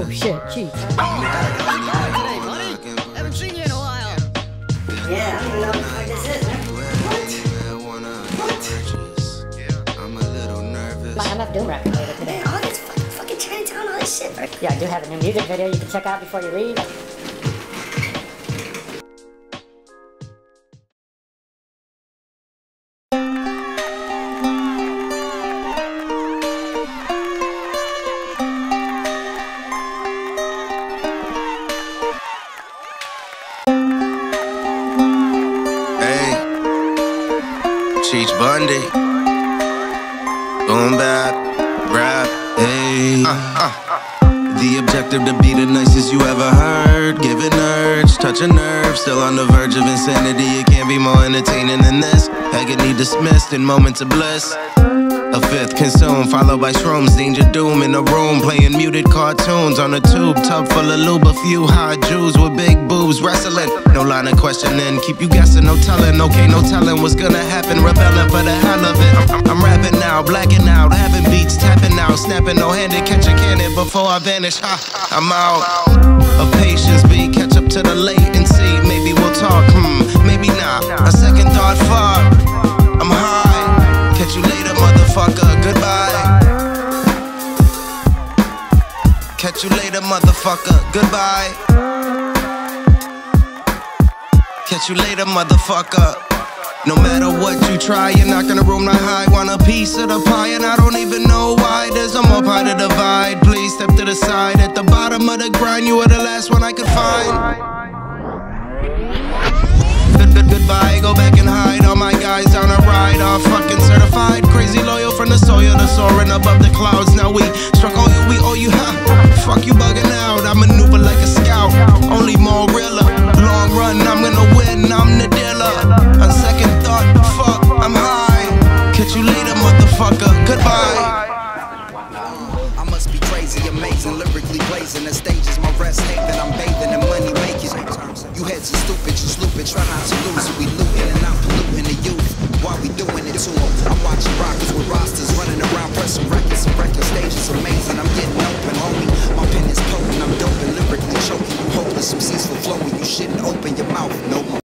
Oh shit, jeez. I haven't seen you in a while. Yeah, I don't even know what this is, man. My MF Doom record later today. All this fucking, fucking Chinatown, all this shit. Yeah, I do have a new music video you can check out before you leave. Cheech Bundy, boom bap, rap, hey. Uh, uh. The objective to be the nicest you ever heard. Giving urge, touch a nerve, still on the verge of insanity. It can't be more entertaining than this. Agony dismissed in moments of bliss. A fifth consumed, followed by shrooms. Danger doom in the room, playing muted cartoons on a tube. Tub full of lube, a few hot Jews with big boobs wrestling. No line of questioning, keep you guessing, no telling. Okay, no telling what's gonna happen. Rebelling for the hell of it. I'm, I'm rapping now, blacking out, having beats, tapping out, snapping no handed, catch a cannon before I vanish. Ha, I'm out of patience, be catch up to the latency. Motherfucker. Goodbye. Catch you later, motherfucker. Goodbye. Catch you later, motherfucker. No matter what you try, you're not gonna roam the high. Want a piece of the pie, and I don't even know why. There's no more pie to divide. Please step to the side. At the bottom of the grind, you were the last one I could find. Good, good, goodbye. Go back and hide. All my guys down a ride. All fucking certified. Crazy the soaring above the clouds. Now we struck all you, we owe you. Ha. Fuck you bugging out. I maneuver like a scout. Only more realer. Long run, I'm gonna win. I'm the dealer. On second thought, fuck, I'm high. Catch you later, motherfucker. Goodbye. I must be crazy, amazing, lyrically blazing. The stage is my rest haven. I'm bathing in money making. You heads are stupid, you slooping, try not to lose it. We looting